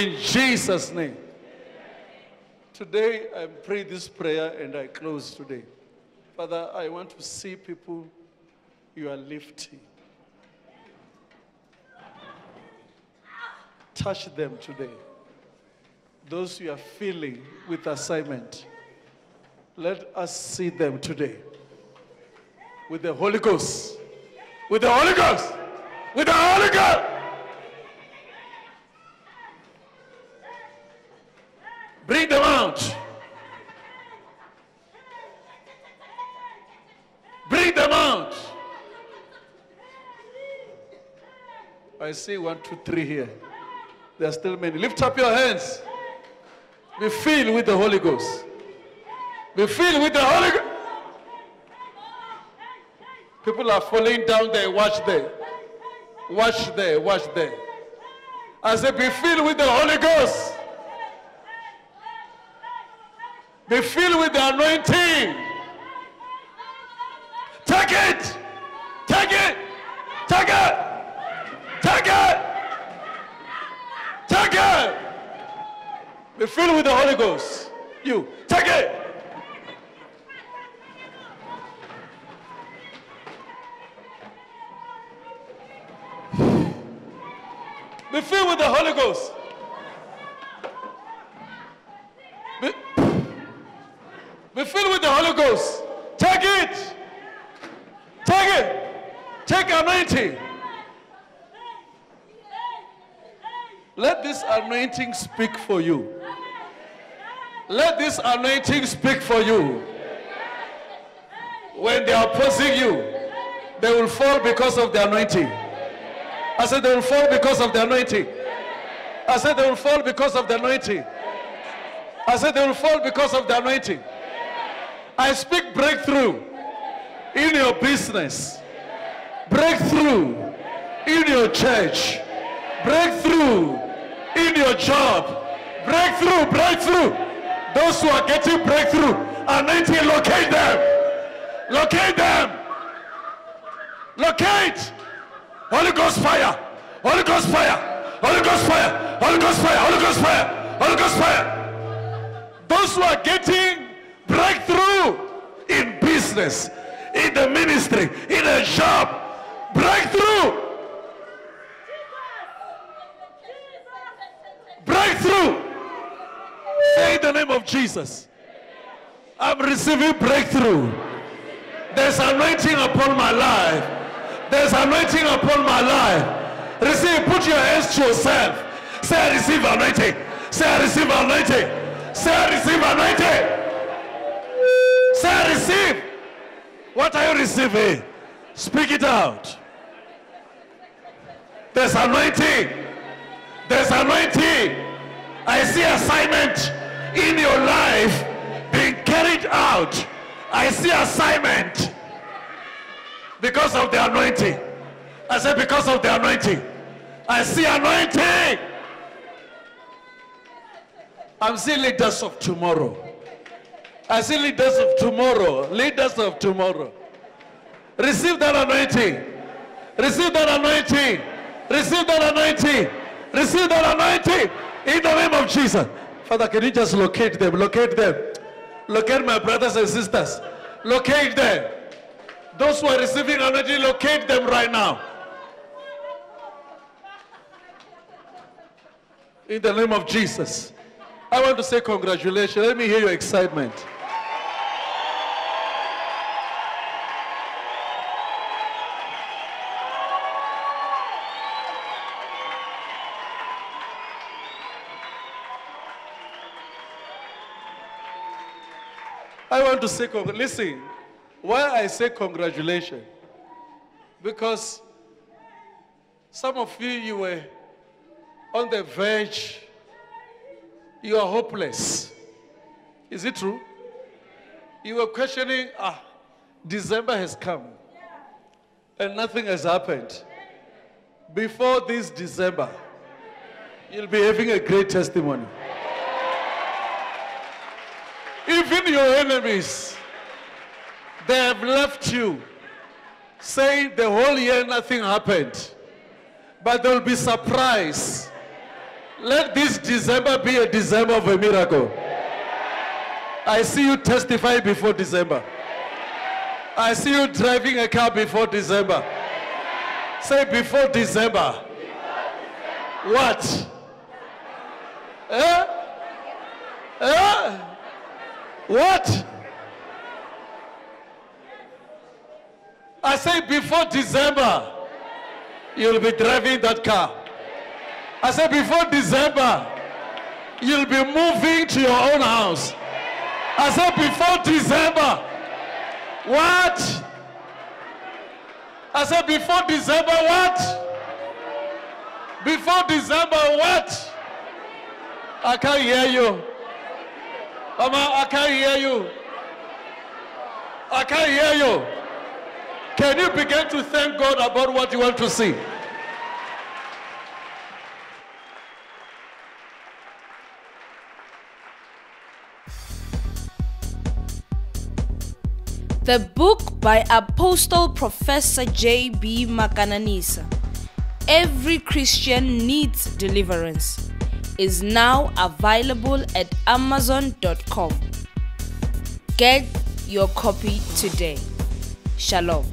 In Jesus' name. Today, I pray this prayer and I close today. Father, I want to see people you are lifting. Touch them today. Those you are filling with assignment, let us see them today with the Holy Ghost. With the Holy Ghost. With the Holy Ghost. Bring them out. Bring them out. I see one, two, three here. There are still many. Lift up your hands. Be filled with the Holy Ghost. Be filled with the Holy Ghost. People are falling down there. Watch there. Watch there. Watch there. I say, be filled with the Holy Ghost. Be filled with the anointing. Take it. Take it. Take it. Take it. Take it. Be filled with the Holy Ghost. You. Take it. Be filled with the Holy Ghost. Ghost. Take it. Take it. Take anointing. Let this anointing speak for you. Let this anointing speak for you. When they are opposing you, they will fall because of the anointing. I said they will fall because of the anointing. I said they will fall because of the anointing. I said they will fall because of the anointing. I speak breakthrough in your business, breakthrough in your church, breakthrough in your job, breakthrough, breakthrough. Those who are getting breakthrough, anointing, locate them. Locate them. Locate. Holy Ghost fire. Holy Ghost fire. Holy Ghost fire. Holy Ghost fire. Holy Ghost fire. Holy Ghost fire. Those who are getting breakthrough business, in the ministry, in a job, breakthrough. Breakthrough. Say the name of Jesus. I'm receiving breakthrough. There's anointing upon my life. There's anointing upon my life. Receive, put your hands to yourself. Say, I receive anointing. Say, I receive anointing. Say, I receive anointing. Say, I receive. What are you receiving? Speak it out. There's anointing. There's anointing. I see assignment in your life being carried out. I see assignment because of the anointing. I said because of the anointing. I see anointing. I'm seeing leaders of tomorrow. I see leaders of tomorrow. Leaders of tomorrow. Receive that anointing. Receive that anointing. Receive that anointing. Receive that anointing. In the name of Jesus. Father, can you just locate them? Locate them. Locate my brothers and sisters. Locate them. Those who are receiving anointing, locate them right now. In the name of Jesus. I want to say congratulations. Let me hear your excitement. I want to say, listen, why I say congratulations? Because some of you, you were on the verge, you are hopeless. Is it true? You were questioning, ah, December has come and nothing has happened. Before this December, you'll be having a great testimony. Even your enemies, they have left you saying the whole year nothing happened. But they'll be surprised. Let this December be a December of a miracle. I see you testify before December. I see you driving a car before December. Say before December. What? Eh? Eh? What? I say before December, you'll be driving that car. I said before December, you'll be moving to your own house. I said before December. What? I said before December what? Before December what? I can't hear you. I can't hear you. I can't hear you. Can you begin to thank God about what you want to see? The book by Apostle Professor J.B. Makananisa, Every Christian Needs Deliverance, is now available at Amazon.com. Get your copy today. Shalom.